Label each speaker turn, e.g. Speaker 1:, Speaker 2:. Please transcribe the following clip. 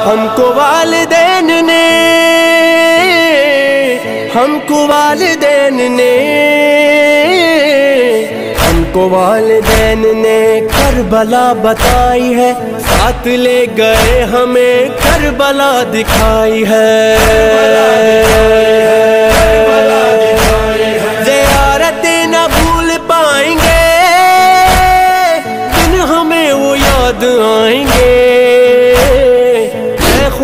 Speaker 1: हमको वालदेन ने, हमको वालदेन ने, हमको वालदेन ने करबला बताई है। साथ ले गए हमें करबला दिखाई है। आएँगे।